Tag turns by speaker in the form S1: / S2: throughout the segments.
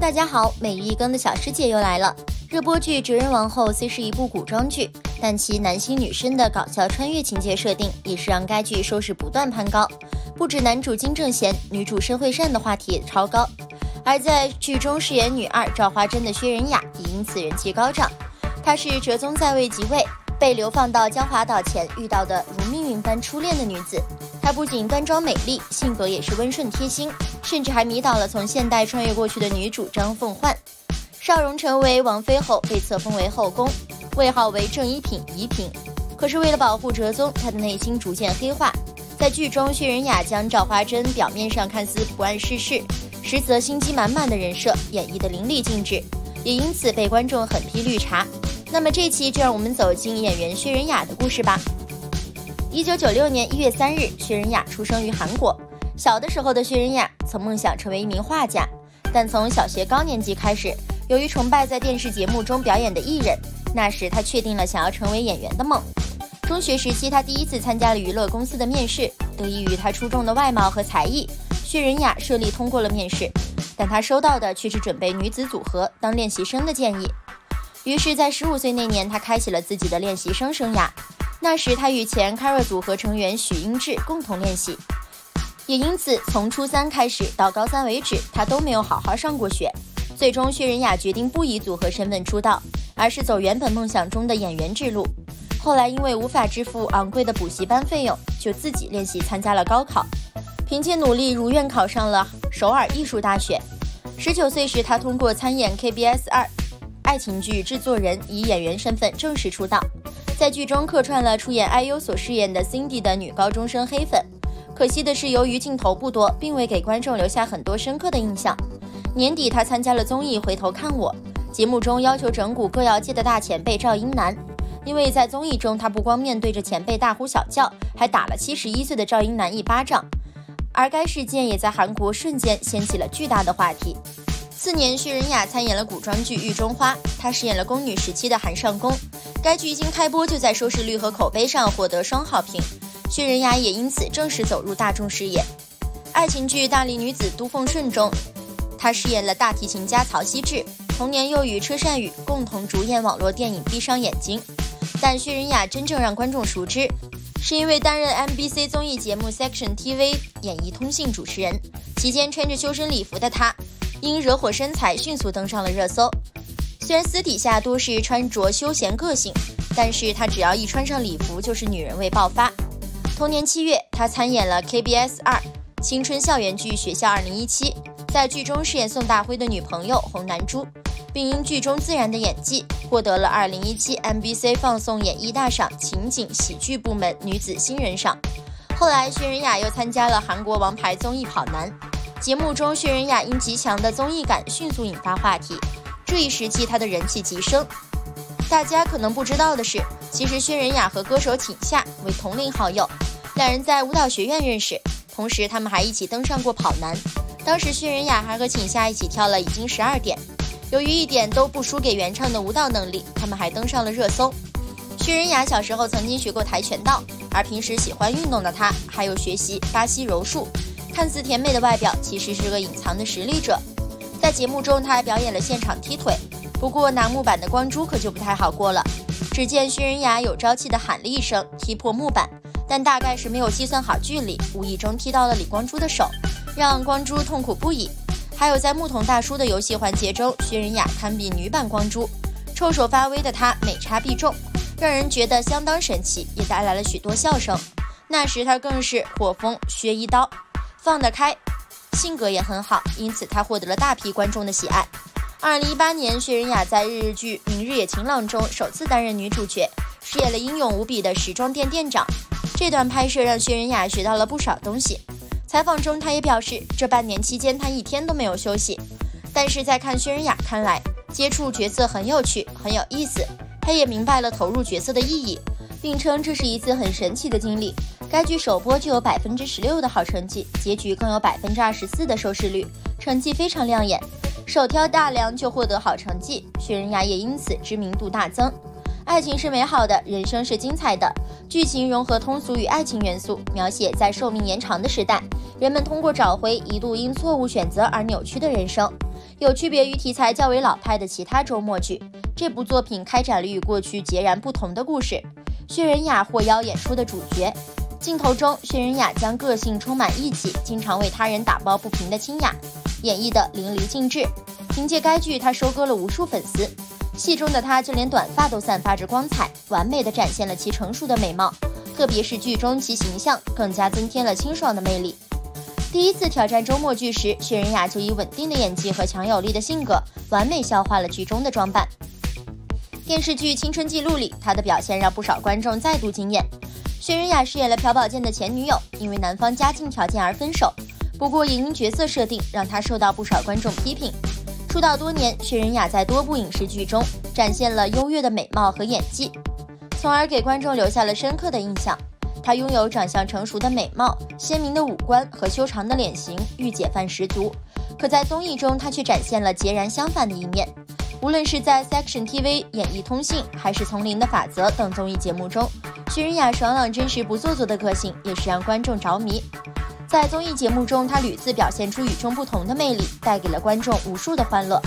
S1: 大家好，每日一更的小师姐又来了。热播剧《哲人王后》虽是一部古装剧，但其男星女生的搞笑穿越情节设定，也是让该剧收视不断攀高。不止男主金正贤，女主申惠善的话题也超高。而在剧中饰演女二赵花珍的薛仁雅，也因此人气高涨。她是哲宗在位即位，被流放到江华岛前遇到的般初恋的女子。她不仅端庄美丽，性格也是温顺贴心。甚至还迷倒了从现代穿越过去的女主张凤焕。邵蓉成为王妃后被册封为后宫，位号为正一品仪嫔。可是为了保护哲宗，她的内心逐渐黑化。在剧中，薛仁雅将赵花珍表面上看似不谙世事，实则心机满满的人设演绎得淋漓尽致，也因此被观众狠批绿茶。那么这期就让我们走进演员薛仁雅的故事吧。一九九六年一月三日，薛仁雅出生于韩国。小的时候的薛仁雅曾梦想成为一名画家，但从小学高年级开始，由于崇拜在电视节目中表演的艺人，那时他确定了想要成为演员的梦。中学时期，他第一次参加了娱乐公司的面试，得益于他出众的外貌和才艺，薛仁雅顺利通过了面试。但他收到的却是准备女子组合当练习生的建议。于是，在十五岁那年，他开启了自己的练习生生涯。那时，他与前 c a r a 组合成员许英志共同练习。也因此，从初三开始到高三为止，他都没有好好上过学。最终，薛仁雅决定不以组合身份出道，而是走原本梦想中的演员之路。后来，因为无法支付昂贵的补习班费用，就自己练习参加了高考，凭借努力如愿考上了首尔艺术大学。十九岁时，他通过参演 KBS 二爱情剧制作人，以演员身份正式出道，在剧中客串了出演 IU 所饰演的 Cindy 的女高中生黑粉。可惜的是，由于镜头不多，并未给观众留下很多深刻的印象。年底，他参加了综艺《回头看我》，节目中要求整蛊歌谣界的大前辈赵英男。因为在综艺中，他不光面对着前辈大呼小叫，还打了七十一岁的赵英男一巴掌。而该事件也在韩国瞬间掀起了巨大的话题。次年，薛仁雅参演了古装剧《狱中花》，她饰演了宫女时期的韩尚宫。该剧一经开播，就在收视率和口碑上获得双好评。薛仁雅也因此正式走入大众视野。爱情剧《大力女子都奉顺》中，她饰演了大提琴家曹希志。同年又与车善宇共同主演网络电影《闭上眼睛》。但薛仁雅真正让观众熟知，是因为担任 MBC 综艺节目 Section TV 演艺通信主持人，期间穿着修身礼服的她，因惹火身材迅速登上了热搜。虽然私底下多是穿着休闲个性，但是她只要一穿上礼服，就是女人味爆发。同年七月，她参演了 KBS 二青春校园剧《学校二零一七》，在剧中饰演宋大辉的女朋友洪南珠，并因剧中自然的演技，获得了二零一七 MBC 放送演艺大赏情景喜剧部门女子新人赏。后来，薛仁雅又参加了韩国王牌综艺《跑男》，节目中薛仁雅因极强的综艺感迅速引发话题，这一时期她的人气急升。大家可能不知道的是，其实薛仁雅和歌手请夏为同龄好友。两人在舞蹈学院认识，同时他们还一起登上过跑男。当时薛仁雅还和请夏一起跳了《已经十二点》，由于一点都不输给原唱的舞蹈能力，他们还登上了热搜。薛仁雅小时候曾经学过跆拳道，而平时喜欢运动的她还有学习巴西柔术。看似甜美的外表，其实是个隐藏的实力者。在节目中，他还表演了现场踢腿，不过拿木板的光洙可就不太好过了。只见薛仁雅有朝气地喊了一声，踢破木板。但大概是没有计算好距离，无意中踢到了李光洙的手，让光洙痛苦不已。还有在木桶大叔的游戏环节中，薛仁雅堪比女版光洙，臭手发威的她每插必中，让人觉得相当神奇，也带来了许多笑声。那时她更是火风薛一刀，放得开，性格也很好，因此她获得了大批观众的喜爱。二零一八年，薛仁雅在日日剧《明日也晴朗》中首次担任女主角，饰演了英勇无比的时装店店长。这段拍摄让薛仁雅学到了不少东西。采访中，她也表示，这半年期间她一天都没有休息。但是在看薛仁雅看来，接触角色很有趣，很有意思。她也明白了投入角色的意义，并称这是一次很神奇的经历。该剧首播就有百分之十六的好成绩，结局更有百分之二十四的收视率，成绩非常亮眼。首挑大梁就获得好成绩，薛仁雅也因此知名度大增。爱情是美好的，人生是精彩的。剧情融合通俗与爱情元素，描写在寿命延长的时代，人们通过找回一度因错误选择而扭曲的人生。有区别于题材较为老派的其他周末剧，这部作品开展了与过去截然不同的故事。薛仁雅获邀演出的主角，镜头中薛仁雅将个性充满义气、经常为他人打抱不平的清雅演绎得淋漓尽致。凭借该剧，她收割了无数粉丝。戏中的她就连短发都散发着光彩，完美的展现了其成熟的美貌。特别是剧中其形象更加增添了清爽的魅力。第一次挑战周末剧时，薛仁雅就以稳定的演技和强有力的性格，完美消化了剧中的装扮。电视剧《青春记录》里，她的表现让不少观众再度惊艳。薛仁雅饰演了朴宝剑的前女友，因为男方家境条件而分手。不过也因角色设定，让她受到不少观众批评。出道多年，薛仁雅在多部影视剧中展现了优越的美貌和演技。从而给观众留下了深刻的印象。她拥有长相成熟的美貌、鲜明的五官和修长的脸型，御姐范十足。可在综艺中，她却展现了截然相反的一面。无论是在 Section TV、演艺通信，还是《丛林的法则》等综艺节目中，徐仁雅爽朗、真实、不做作的个性也是让观众着迷。在综艺节目中，她屡次表现出与众不同的魅力，带给了观众无数的欢乐。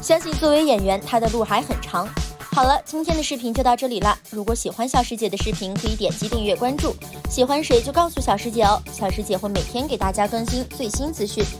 S1: 相信作为演员，她的路还很长。好了，今天的视频就到这里了。如果喜欢小师姐的视频，可以点击订阅关注。喜欢谁就告诉小师姐哦，小师姐会每天给大家更新最新资讯。